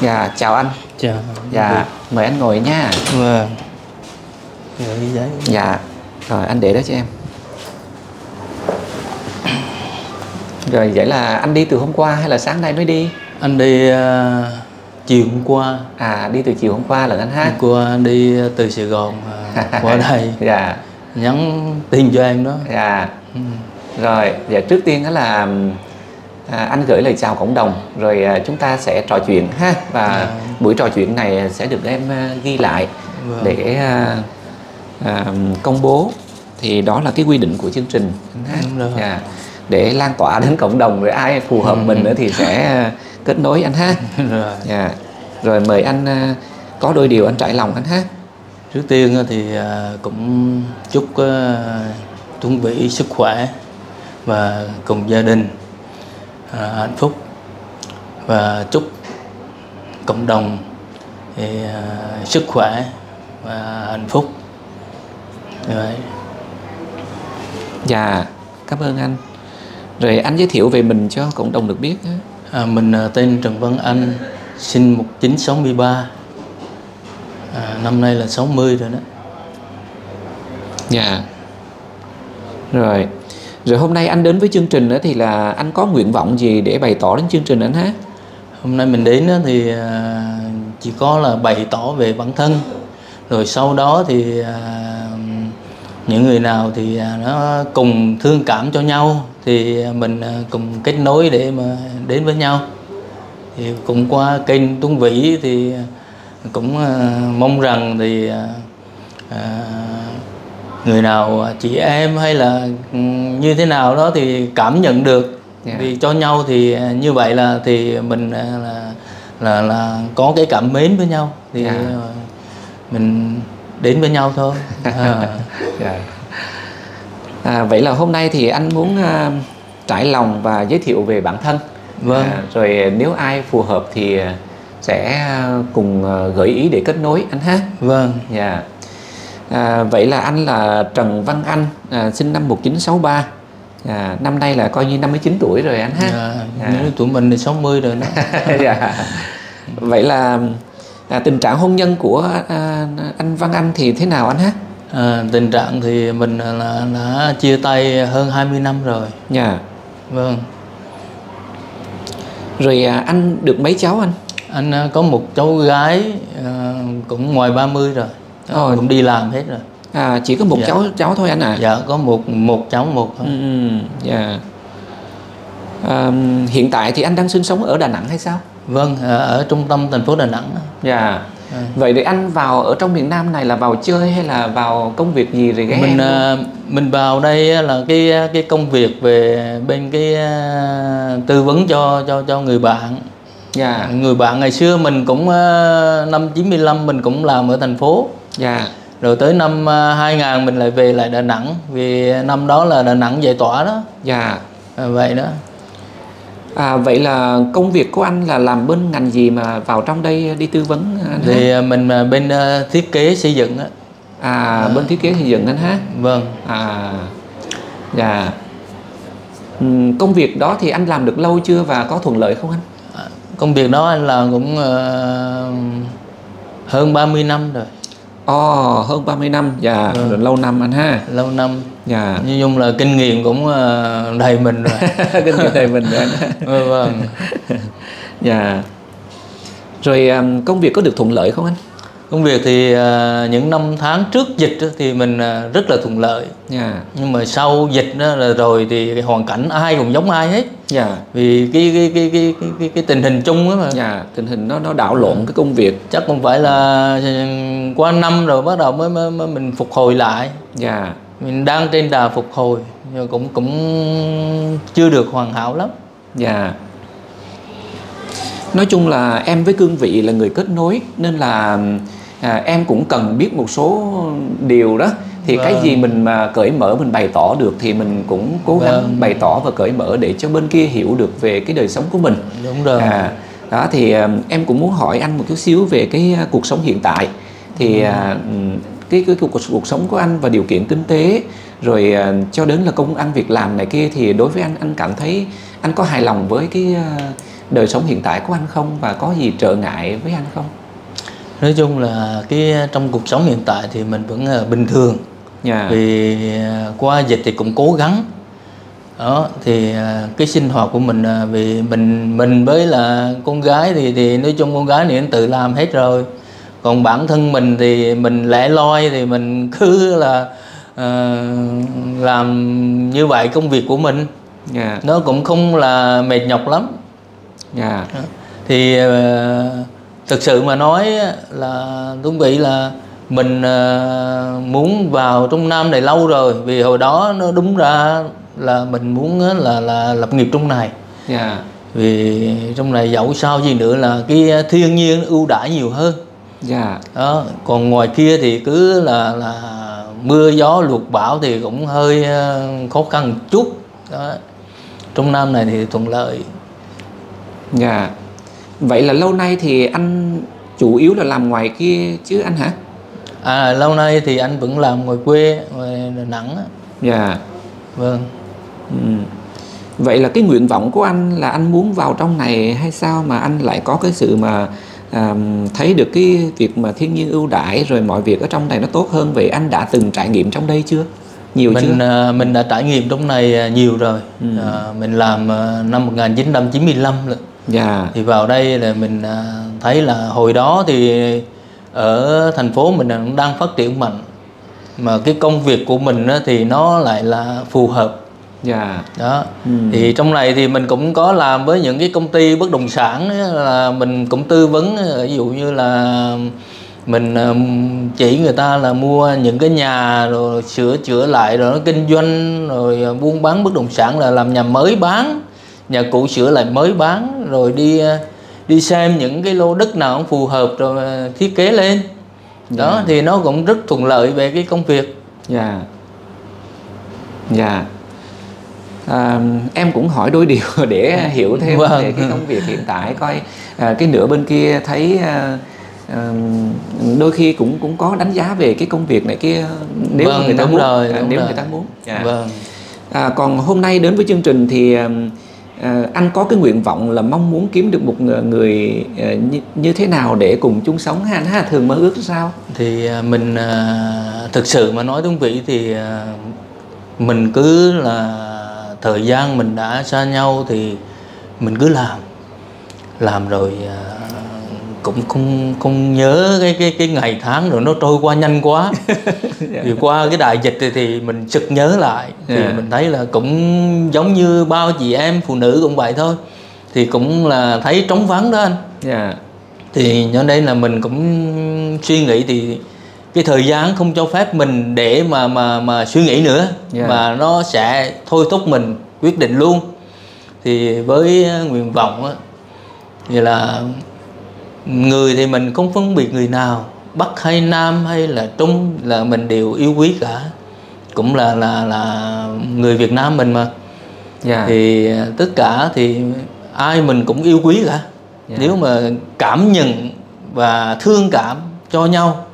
Dạ, chào anh. Chào. Dạ, mời anh ngồi nha. Vâng. Gửi giấy. Dạ, rồi anh để đó cho em. Rồi vậy là anh đi từ hôm qua hay là sáng nay mới đi? Anh đi ờ, chiều hôm qua. À, đi từ chiều hôm qua là anh ha. Hôm qua đi từ Sài Gòn ờ, qua đây Dạ, nhắn tin cho em đó. dạ. Ừ. Rồi, dạ trước tiên đó là à, anh gửi lời chào cộng đồng rồi à, chúng ta sẽ trò chuyện ha và Dạ. buổi trò chuyện này sẽ được em à, ghi lại Vâng. để à, à, công bố thì đó là cái quy định của chương trình ha. Đúng rồi. Dạ. để lan tỏa đến cộng đồng rồi ai phù hợp Ừ. mình nữa thì sẽ à, kết nối anh ha Rồi. dạ. rồi mời anh à, có đôi điều anh trải lòng anh ha Trước tiên thì ờ, cũng chúc Tuấn Vĩ sức khỏe và cùng gia đình ờ, hạnh phúc và chúc cộng đồng thì, ờ, sức khỏe và hạnh phúc. Rồi. dạ cảm ơn anh rồi anh giới thiệu về mình cho cộng đồng được biết. À, mình ờ, tên Trần Văn Anh, sinh 1963. À, năm nay là 60 rồi đó. Dạ. Rồi. Rồi hôm nay anh đến với chương trình đó thì là anh có nguyện vọng gì để bày tỏ đến chương trình anh ha? Hôm nay mình đến thì à, chỉ có là bày tỏ về bản thân. Rồi sau đó thì à, những người nào thì à, nó cùng thương cảm cho nhau thì mình cùng kết nối để mà đến với nhau. Thì cũng qua kênh Tuấn Vĩ thì cũng mong rằng thì người nào chị em hay là ừ, như thế nào đó thì cảm nhận được Dạ. vì cho nhau thì à, như vậy là thì mình à, là là là có cái cảm mến với nhau thì Dạ. à, mình đến với nhau thôi à, Dạ. À, vậy là hôm nay thì anh muốn à, trải lòng và giới thiệu về bản thân. Vâng. À, rồi nếu ai phù hợp thì à, sẽ à, cùng à, gợi ý để kết nối anh ha. vâng Dạ. À, vậy là anh là Trần Văn Anh, à, sinh năm 1963. À, năm nay là coi như 59 tuổi rồi anh ha. à, Dạ. nếu tụi mình thì 60 rồi đó dạ. Vậy là à, tình trạng hôn nhân của à, anh Văn Anh thì thế nào anh ha? à, tình trạng thì mình là đã chia tay hơn 20 năm rồi Dạ. vâng Rồi à, anh được mấy cháu anh? anh à, có một cháu gái à, cũng ngoài 30 rồi Ồ. cũng đi làm hết rồi À, chỉ có một Dạ. cháu cháu thôi anh à? dạ có một một cháu một thôi Ừ, ừ, dạ. À, hiện tại thì anh đang sinh sống ở Đà Nẵng hay sao? vâng ở, ở trung tâm thành phố Đà Nẵng Dạ. À. Vậy thì anh vào ở trong miền Nam này là vào chơi hay là vào công việc gì rồi ghé mình à, mình vào đây là cái cái công việc về bên cái à, tư vấn cho cho cho người bạn Dạ. người bạn ngày xưa mình cũng à, năm 95 mình cũng làm ở thành phố Dạ. rồi tới năm à, 2000 mình lại về lại Đà Nẵng vì năm đó là Đà Nẵng giải tỏa đó Dạ. à, vậy đó À, vậy là công việc của anh là làm bên ngành gì mà vào trong đây đi tư vấn anh ha? thì à, mình à, bên à, thiết kế xây dựng á À, bên thiết kế xây dựng anh ha? vâng À, dạ. Ừm, công việc đó thì anh làm được lâu chưa và có thuận lợi không anh? À, công việc đó anh làm cũng à, hơn 30 năm rồi Ồ, hơn 30 năm, dạ, rồi lâu năm anh ha. lâu năm Dạ. nói chung là kinh nghiệm cũng à, đầy mình rồi Kinh nghiệm này mình rồi anh. vâng. Dạ. Rồi công việc có được thuận lợi không anh? Công việc thì à, những năm tháng trước dịch thì mình à, rất là thuận lợi Dạ. nhưng mà sau dịch đó là rồi thì cái hoàn cảnh ai cũng giống ai hết Dạ. vì cái cái cái cái cái, cái, cái tình hình chung á mà Dạ, tình hình nó nó đảo lộn cái công việc. chắc không phải là ừ, qua năm rồi bắt đầu mới, mới, mới mình phục hồi lại Dạ. mình đang trên đà phục hồi nhưng cũng cũng chưa được hoàn hảo lắm Dạ. Nói chung là em với cương vị là người kết nối nên là à, em cũng cần biết một số điều đó thì cái Vâng. gì mình mà cởi mở mình bày tỏ được thì mình cũng cố gắng Vâng. bày tỏ và cởi mở để cho bên kia hiểu được về cái đời sống của mình. đúng rồi À, đó thì à, em cũng muốn hỏi anh một chút xíu về cái à, cuộc sống hiện tại thì à, ừm, cái, cái cuộc cuộc sống của anh và điều kiện kinh tế rồi à, cho đến là công ăn việc làm này kia thì đối với anh anh cảm thấy anh có hài lòng với cái đời sống hiện tại của anh không và có gì trở ngại với anh không nói chung là cái trong cuộc sống hiện tại thì mình vẫn ờ, bình thường. Dạ. Vì ờ, qua dịch thì cũng cố gắng. Đó thì ờ, cái sinh hoạt của mình ờ, vì mình mình với là con gái thì thì nói chung con gái thì nó tự làm hết rồi. Còn bản thân mình thì mình lẻ loi thì mình cứ là ờ, làm như vậy công việc của mình. Dạ. Nó cũng không là mệt nhọc lắm. Dạ. Thì ờ, thực sự mà nói là Tuấn Vĩ là mình ờ, muốn vào trong Nam này lâu rồi vì hồi đó nó đúng ra là mình muốn là là lập nghiệp trong này. Dạ. Vì trong này dẫu sao gì nữa là cái thiên nhiên ưu đãi nhiều hơn. Dạ. Đó còn ngoài kia thì cứ là là mưa gió lụt bão thì cũng hơi ờ, khó khăn một chút. Đó. Trong Nam này thì thuận lợi. Dạ vậy là lâu nay thì anh chủ yếu là làm ngoài kia chứ anh hả À lâu nay thì anh vẫn làm ngoài quê ngoài Đà Nẵng dạ Vâng. Ừ. Vậy là cái nguyện vọng của anh là anh muốn vào trong này hay sao mà anh lại có cái sự mà à, thấy được cái việc mà thiên nhiên ưu đãi rồi mọi việc ở trong này nó tốt hơn vậy anh đã từng trải nghiệm trong đây chưa? Nhiều mình chưa? à, mình đã trải nghiệm trong này à, nhiều rồi. Ừ. À, mình làm năm 1995 rồi. Dạ. Thì vào đây là mình à, thấy là hồi đó thì ở thành phố mình cũng đang phát triển mạnh. Mà cái công việc của mình thì nó lại là phù hợp Dạ. đó Ừ. thì trong này thì mình cũng có làm với những cái công ty bất động sản là mình cũng tư vấn ví dụ như là mình ừm, chỉ người ta là mua những cái nhà rồi sửa chữa lại rồi nó kinh doanh rồi ờ, buôn bán bất động sản là làm nhà mới bán nhà cũ sửa lại mới bán rồi đi ờ, đi xem những cái lô đất nào phù hợp rồi ờ, thiết kế lên đó thì nó cũng rất thuận lợi về cái công việc Dạ. Dạ. À, em cũng hỏi đôi điều để hiểu thêm Vâng. về cái công việc hiện tại coi à, cái nửa bên kia thấy à, à, đôi khi cũng cũng có đánh giá về cái công việc này kia nếu mà Vâng, người ta muốn rồi, à, nếu rồi. người ta muốn Dạ. vâng À, còn hôm nay đến với chương trình thì à, anh có cái nguyện vọng là mong muốn kiếm được một người, người à, như, như thế nào để cùng chung sống ha? Anh ha thường mơ ước sao? Thì ờ, mình à, thực sự mà nói đúng vị thì à, mình cứ là thời gian mình đã xa nhau thì mình cứ làm. Làm rồi à, cũng không không nhớ cái cái cái ngày tháng rồi nó trôi qua nhanh quá. Thì qua cái đại dịch thì, thì mình sực nhớ lại. Thì Dạ. mình thấy là cũng giống như bao chị em phụ nữ cũng vậy thôi. Thì cũng là thấy trống vắng đó anh. Dạ. Thì cho nên là mình cũng suy nghĩ thì cái thời gian không cho phép mình để mà mà mà suy nghĩ nữa. Dạ. mà nó sẽ thôi thúc mình quyết định luôn. Thì với nguyện vọng á thì là người thì mình không phân biệt người nào bắc hay nam hay là trung là mình đều yêu quý cả. Cũng là là là người Việt Nam mình mà. Dạ. Thì tất cả thì ai mình cũng yêu quý cả. Dạ. nếu mà cảm nhận và thương cảm cho nhau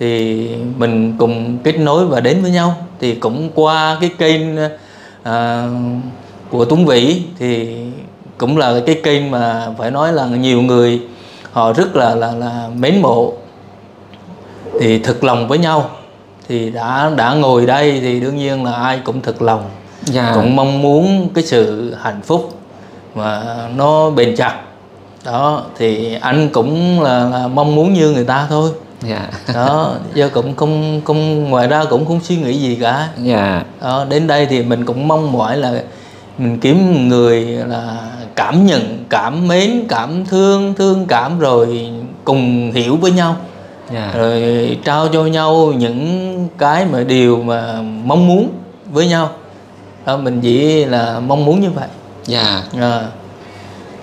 thì mình cùng kết nối và đến với nhau. Thì cũng qua cái kênh à, của Tuấn Vĩ thì cũng là cái kênh mà phải nói là nhiều người họ rất là là là mến mộ. Thì thực lòng với nhau. Thì đã đã ngồi đây thì đương nhiên là ai cũng thực lòng. Dạ. Cũng mong muốn cái sự hạnh phúc mà nó bền chặt. Đó thì anh cũng là, là mong muốn như người ta thôi. Dạ. Đó giờ cũng không không ngoài ra cũng không suy nghĩ gì cả. Dạ. Đó, đến đây thì mình cũng mong mỏi là mình kiếm người là cảm nhận cảm mến cảm thương thương cảm rồi cùng hiểu với nhau. Dạ. Rồi trao cho nhau những cái mà điều mà mong muốn với nhau. Đó mình chỉ là mong muốn như vậy. Dạ. À,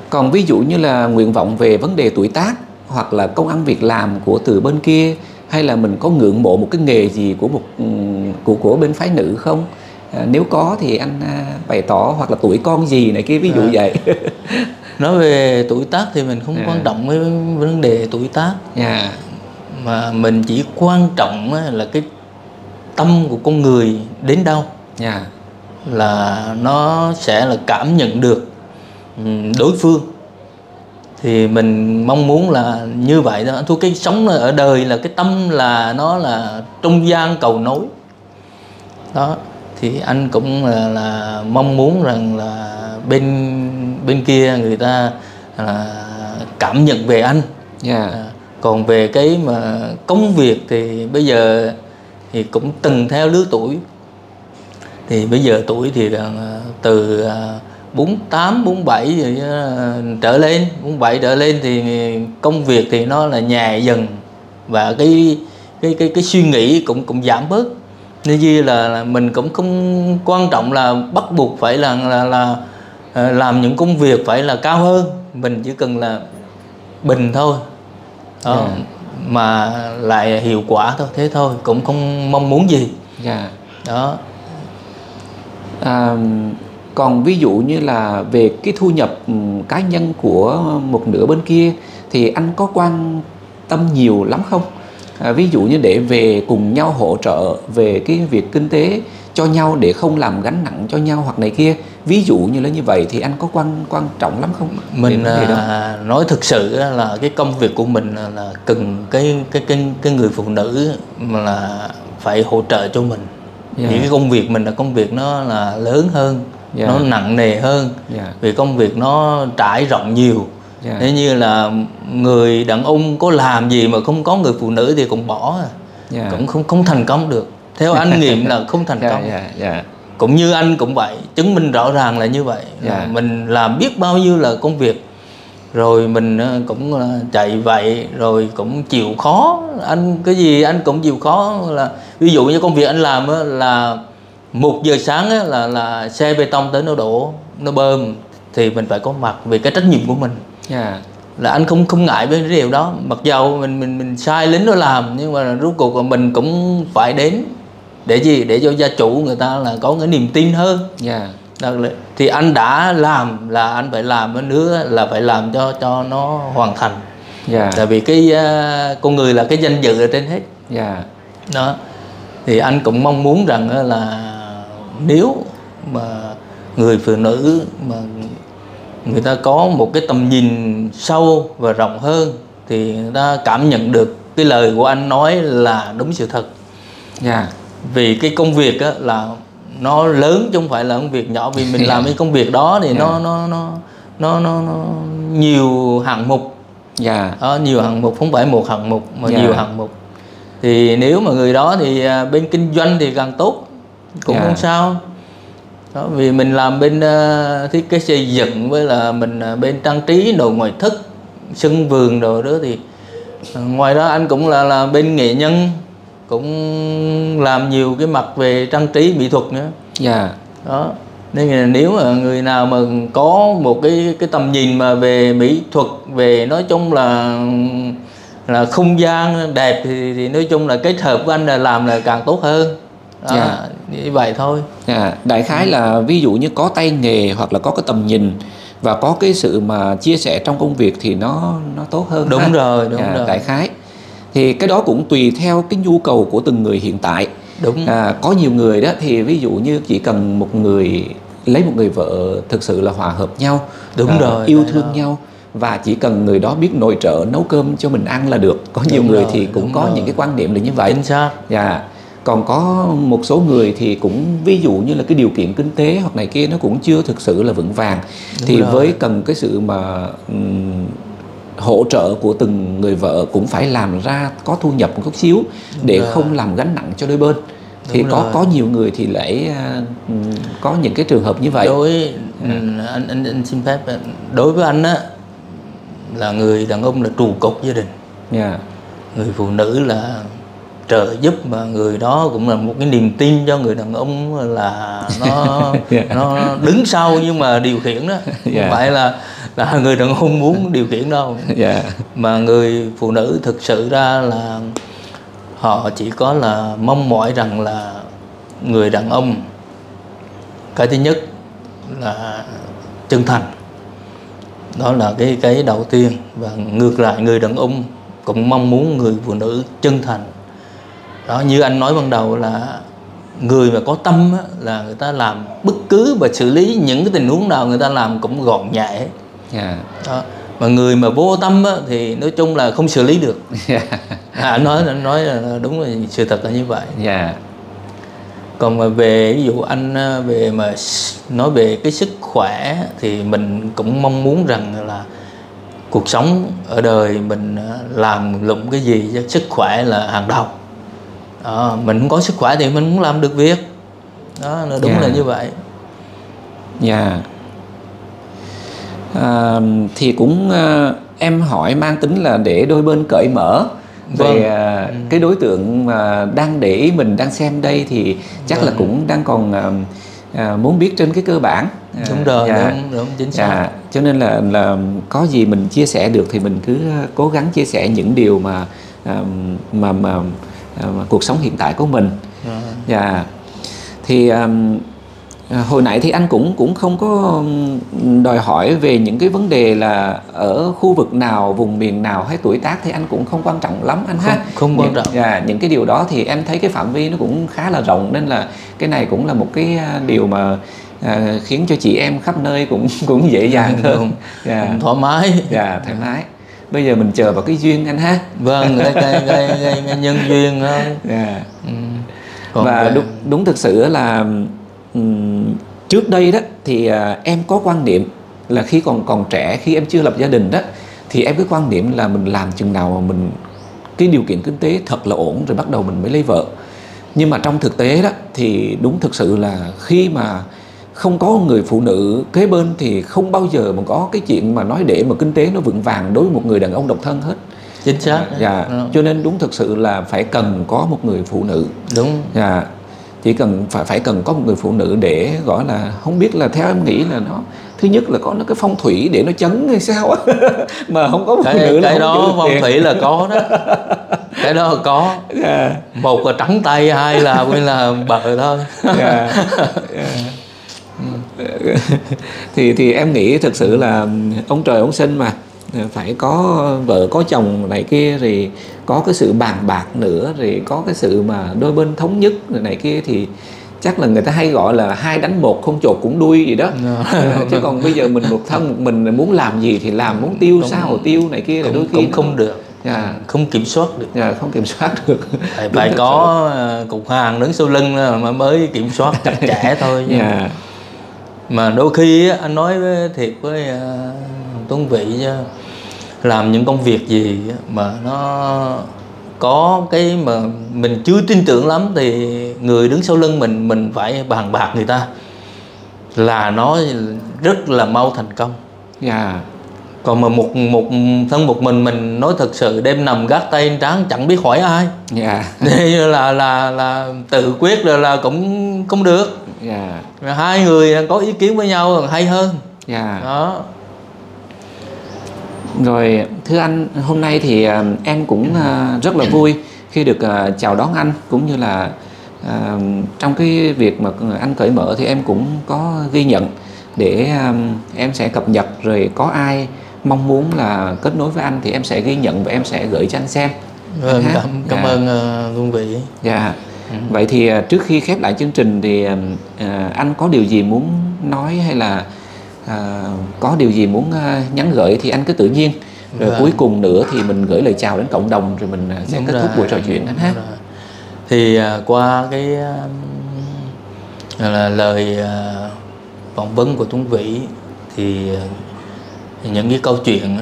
còn ví dụ như là nguyện vọng về vấn đề tuổi tác hoặc là công ăn việc làm của từ bên kia hay là mình có ngưỡng mộ một cái nghề gì của một ừm, của của bên phái nữ không à, nếu có thì anh à, bày tỏ hoặc là tuổi con gì này kia ví dụ À. vậy. Nói về tuổi tác thì mình không À. quan trọng với vấn đề tuổi tác. Dạ. Mà mình chỉ quan trọng là cái tâm của con người đến đâu. Dạ. Là nó sẽ là cảm nhận được ừm, đối phương. Thì mình mong muốn là như vậy đó. Thu cái sống ở đời là cái tâm là nó là trung gian cầu nối. Đó thì anh cũng là, là mong muốn rằng là bên bên kia người ta là cảm nhận về anh. Dạ À, còn về cái mà công việc thì bây giờ thì cũng từng theo lứa tuổi. Thì bây giờ tuổi thì là từ à, 48 47 rồi trở lên. 47 trở lên thì công việc thì nó là nhẹ dần và cái cái cái cái suy nghĩ cũng cũng giảm bớt nên như là, là mình cũng không quan trọng là bắt buộc phải là là, là à, làm những công việc phải là cao hơn mình chỉ cần là bình thôi đó. Dạ. mà lại hiệu quả thôi thế thôi cũng không mong muốn gì dạ đó À, còn ví dụ như là về cái thu nhập ừm, cá nhân của một nửa bên kia thì anh có quan tâm nhiều lắm không? À, ví dụ như để về cùng nhau hỗ trợ về cái việc kinh tế cho nhau để không làm gánh nặng cho nhau hoặc này kia. Ví dụ như là như vậy thì anh có quan quan trọng lắm không? mình à, nói thực sự là cái công việc của mình là, cần cái cái cái cái người phụ nữ mà là phải hỗ trợ cho mình Dạ. những cái công việc mình là công việc nó là lớn hơn Dạ. nó nặng nề hơn Dạ. vì công việc nó trải rộng nhiều Dạ. nếu như là người đàn ông có làm gì mà không có người phụ nữ thì cũng bỏ à. Dạ. cũng không không thành công được theo anh nghiệm là không thành Dạ, công dạ, dạ. cũng như anh cũng vậy chứng minh rõ ràng là như vậy là mình làm biết bao nhiêu là công việc rồi mình ờ, cũng ờ, chạy vậy rồi cũng chịu khó anh cái gì anh cũng chịu khó là ví dụ như công việc anh làm là một giờ sáng là là xe bê tông tới nó đổ nó bơm thì mình phải có mặt vì cái trách nhiệm của mình Dạ. là anh không không ngại với cái điều đó mặc dầu mình mình mình sai lính nó làm nhưng mà rốt cuộc là mình cũng phải đến để gì để cho gia chủ người ta là có cái niềm tin hơn Dạ. Đó thì anh đã làm là anh phải làm hơn nữa là phải làm cho cho nó hoàn thành Dạ. tại vì cái à, con người là cái danh dự ở trên hết Dạ. đó thì anh cũng mong muốn rằng là nếu mà người phụ nữ mà người ta có một cái tầm nhìn sâu và rộng hơn thì người ta cảm nhận được cái lời của anh nói là đúng sự thật Dạ. vì cái công việc á là nó lớn chứ không phải là công việc nhỏ vì mình làm cái công việc đó thì nó nó nó nó nó, nó nhiều hạng mục Dạ. đó, nhiều hạng mục không phải một hạng mục mà Dạ. nhiều hạng mục thì nếu mà người đó thì à, bên kinh doanh thì càng tốt cũng Dạ. không sao đó, vì mình làm bên à, thiết kế xây dựng với là mình à, bên trang trí đồ ngoại thất sân vườn đồ đó thì à, ngoài đó anh cũng là là bên nghệ nhân cũng làm nhiều cái mặt về trang trí mỹ thuật nữa Dạ. đó nên là nếu mà người nào mà có một cái cái tầm nhìn mà về mỹ thuật về nói chung là là không gian đẹp thì, thì nói chung là kết hợp với anh là làm là càng tốt hơn đó, Dạ. như vậy thôi À, đại khái là ví dụ như có tay nghề hoặc là có cái tầm nhìn và có cái sự mà chia sẻ trong công việc thì nó nó tốt hơn Đúng ha. rồi, đúng à, rồi. đại khái thì cái đó cũng tùy theo cái nhu cầu của từng người hiện tại đúng à, có nhiều người đó thì ví dụ như chỉ cần một người lấy một người vợ thực sự là hòa hợp nhau Đúng à, rồi, yêu thương đó. nhau và chỉ cần người đó biết nội trợ nấu cơm cho mình ăn là được có nhiều Đúng người rồi, thì cũng có rồi. những cái quan điểm là như vậy chính xác Dạ. Còn có một số người thì cũng ví dụ như là cái điều kiện kinh tế hoặc này kia nó cũng chưa thực sự là vững vàng Đúng thì rồi. với cần cái sự mà ừm, hỗ trợ của từng người vợ cũng phải làm ra có thu nhập một chút xíu để rồi. không làm gánh nặng cho đôi bên thì Đúng có rồi. có nhiều người thì lại ừm, có những cái trường hợp như vậy đối ừ, anh, anh anh xin phép đối với anh á là người đàn ông là trụ cột gia đình Dạ. người phụ nữ là trợ giúp mà người đó cũng là một cái niềm tin cho người đàn ông là nó Dạ. nó đứng sau nhưng mà điều khiển đó không Dạ. phải là là người đàn ông muốn điều khiển đâu Dạ. mà người phụ nữ thực sự ra là họ chỉ có là mong mỏi rằng là người đàn ông cái thứ nhất là chân thành đó là cái cái đầu tiên và ngược lại người đàn ông cũng mong muốn người phụ nữ chân thành đó như anh nói ban đầu là người mà có tâm á, là người ta làm bất cứ và xử lý những cái tình huống nào người ta làm cũng gọn nhẹ. Hết. dạ. Đó mà người mà vô tâm á, thì nói chung là không xử lý được. Dạ. À, anh nói anh nói là đúng là sự thật là như vậy. Dạ. Còn mà về ví dụ anh à, về mà nói về cái sức khỏe thì mình cũng mong muốn rằng là cuộc sống ở đời mình à, làm lụng cái gì cho sức khỏe là hàng đầu đó, mình không có sức khỏe thì mình không làm được việc đó là đúng Dạ. là như vậy Dạ. À, thì cũng à, em hỏi mang tính là để đôi bên cởi mở về Vâng. à, cái đối tượng mà đang để ý mình đang xem đây thì chắc là Vâng. cũng đang còn à, à, muốn biết trên cái cơ bản. À, đúng rồi dạ. đúng đúng chính xác Dạ, cho nên là là có gì mình chia sẻ được thì mình cứ à, cố gắng chia sẻ những điều mà à, mà mà, mà cuộc sống hiện tại của mình. Rồi. Dạ. Thì um, hồi nãy thì anh cũng cũng không có đòi hỏi về những cái vấn đề là ở khu vực nào, vùng miền nào hay tuổi tác thì anh cũng không quan trọng lắm anh ha. Không- không quan Những- trọng. Dạ, những cái điều đó thì em thấy cái phạm vi nó cũng khá là rộng nên là cái này cũng là một cái à, điều mà à, khiến cho chị em khắp nơi cũng cũng dễ dàng hơn. Dạ. Cũng thoải mái Dạ, thoải mái. Bây giờ mình chờ vào cái duyên anh ha. vâng cái, cái, cái, cái, cái nhân duyên thôi Dạ. ừ. Còn và về- đúng đúng thực sự là ừm, trước đây đó thì à, em có quan niệm là khi còn còn trẻ khi em chưa lập gia đình đó thì em cái quan niệm là mình làm chừng nào mà mình cái điều kiện kinh tế thật là ổn rồi bắt đầu mình mới lấy vợ nhưng mà trong thực tế đó thì đúng thực sự là khi mà không có người phụ nữ kế bên thì không bao giờ mà có cái chuyện mà nói để mà kinh tế nó vững vàng đối với một người đàn ông độc thân hết. Chính xác. Dạ. Đó. cho nên đúng thực sự là phải cần có một người phụ nữ. Đúng. Dạ. Chỉ cần phải phải cần có một người phụ nữ để gọi là không biết là theo em nghĩ là nó thứ nhất là có nó cái phong thủy để nó chấn hay sao á. Mà không có phụ cái, nữ cái đó phong tiền. thủy là có đó. Cái đó là có. Dạ. Một là trắng tay hai là nguyên là bợ thôi. Dạ thì thì em nghĩ thực sự là ông trời ông sinh mà. Phải có vợ có chồng này kia thì có cái sự bàn bạc nữa rồi có cái sự mà đôi bên thống nhất này kia thì chắc là người ta hay gọi là hai đánh một không chột cũng đuôi gì đó. Ờ, chứ còn bây giờ mình một thân một mình muốn làm gì thì làm muốn tiêu Đúng. sao tiêu này kia là đôi khi cũng không được. Dạ. không kiểm soát được. Dạ, không kiểm soát được. Phải, phải có ờ, cục hàng đứng sau lưng mà mới kiểm soát chặt chẽ thôi sự. Mà đôi khi anh nói với thiệt với uh, tuấn vị làm những công việc gì mà nó có cái mà mình chưa tin tưởng lắm thì người đứng sau lưng mình mình phải bàn bạc người ta. Là nó rất là mau thành công. Dạ. Còn mà một một thân một mình mình nói thật sự đêm nằm gác tay trán chẳng biết hỏi ai. Dạ. Đây là là là tự quyết rồi là cũng không được dạ. Rồi hai người có ý kiến với nhau là hay hơn. Dạ. Đó. Rồi thưa anh, hôm nay thì à, em cũng à, rất là vui khi được à, chào đón anh cũng như là à, trong cái việc mà anh cởi mở thì em cũng có ghi nhận để à, em sẽ cập nhật. Rồi có ai mong muốn là kết nối với anh thì em sẽ ghi nhận và em sẽ gửi cho anh xem. Vâng, cảm cảm Dạ. ơn uh, Luân Vị Dạ. Vậy thì à, trước khi khép lại chương trình thì à, à, anh có điều gì muốn nói hay là có điều gì muốn nhắn gửi thì anh cứ tự nhiên. Rồi Vâng. cuối cùng nữa thì mình gửi lời chào đến cộng đồng rồi mình sẽ Đúng kết thúc rồi, buổi trò chuyện anh ha. thì qua cái um, là lời phỏng vấn của Tuấn Vĩ thì những cái câu chuyện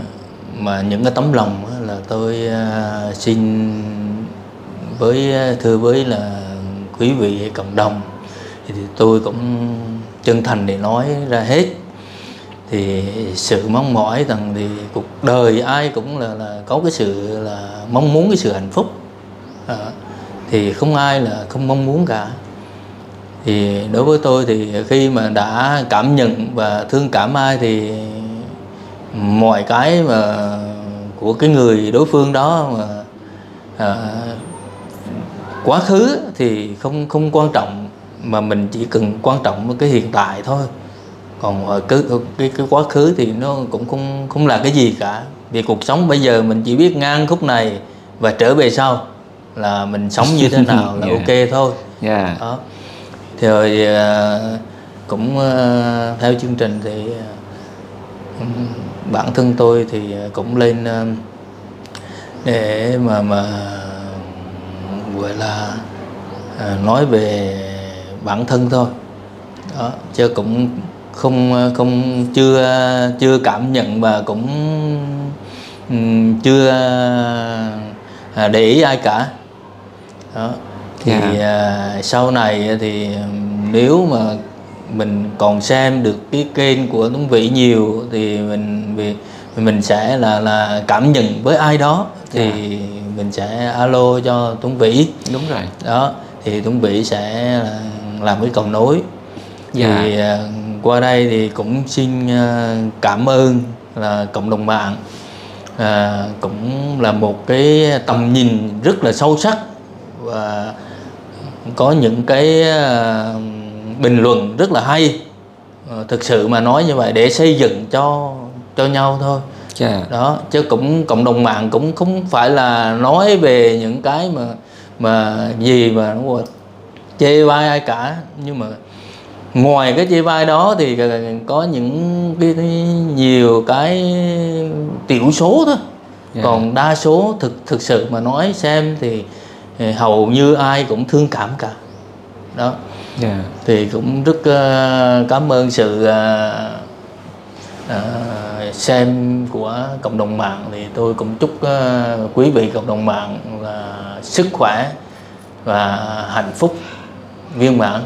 mà những cái tấm lòng là tôi xin với ờ, thưa với là quý vị cộng đồng thì tôi cũng chân thành để nói ra hết. Thì sự mong mỏi rằng thì cuộc đời ai cũng là là có cái sự là mong muốn cái sự hạnh phúc. À, thì không ai là không mong muốn cả. Thì đối với tôi thì khi mà đã cảm nhận và thương cảm ai thì mọi cái mà của cái người đối phương đó mà à, quá khứ thì không không quan trọng mà mình chỉ cần quan trọng với cái hiện tại thôi còn cái cái cái quá khứ thì nó cũng không không là cái gì cả vì cuộc sống bây giờ mình chỉ biết ngang khúc này và trở về sau là mình sống như thế nào là Dạ. ok thôi Dạ. đó rồi à, cũng à, theo chương trình thì à, bản thân tôi thì cũng lên để mà mà gọi là à, nói về bản thân thôi. Đó chứ cũng không không chưa chưa cảm nhận và cũng ừm, chưa à, để ý ai cả. Đó thì à, sau này thì nếu mà mình còn xem được cái kênh của Tuấn Vĩ nhiều thì mình vì mình sẽ là là cảm nhận với ai đó thì mình sẽ alo cho Tuấn Vĩ. Đúng rồi. Đó thì Tuấn Vĩ sẽ là làm cái cầu nối. Dạ. thì à, qua đây thì cũng xin à, cảm ơn là cộng đồng mạng. À, cũng là một cái tầm nhìn rất là sâu sắc và có những cái à, bình luận rất là hay. Ờ, thực sự mà nói như vậy để xây dựng cho cho nhau thôi. Dạ đó chứ cũng cộng đồng mạng cũng không phải là nói về những cái mà mà gì mà nó chê bai ai cả. Nhưng mà ngoài cái chê bai đó thì có những cái, cái nhiều cái tiểu số thôi. Dạ. còn đa số thực thực sự mà nói xem thì, thì hầu như ai cũng thương cảm cả. Đó. Dạ. Thì cũng rất ờ, cảm ơn sự ờ, ờ, xem của cộng đồng mạng thì tôi cũng chúc ờ, quý vị cộng đồng mạng là sức khỏe và hạnh phúc viên mãn.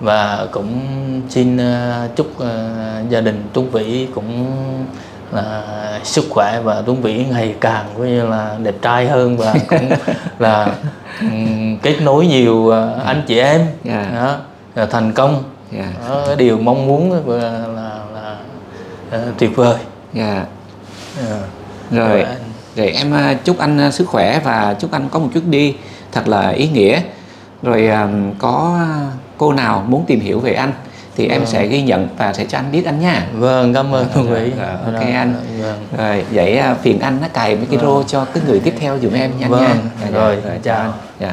Và cũng xin ờ, chúc ờ, gia đình Tuấn Vĩ cũng là sức khỏe và Tuấn Vĩ ngày càng coi như là đẹp trai hơn và cũng là kết nối nhiều anh chị em. Dạ. đó, thành công. Dạ. Đó, cái điều mong muốn là, ờ, tuyệt vời. Dạ. Ờ. rồi Rồi rồi em à, chúc anh à, sức khỏe và chúc anh có một chuyến đi. Thật là ý nghĩa. Rồi à, có cô nào muốn tìm hiểu về anh thì em sẽ ghi nhận và sẽ cho anh biết anh nha. Vâng cảm ơn Tuấn Rồi, Vĩ rồi, ok Rồi, anh. vâng. rồi vậy phiền anh nó cài micro cho cái người tiếp theo dùm em nha Vâng, nha Dạ, dạ, rồi, chào chào. anh dạ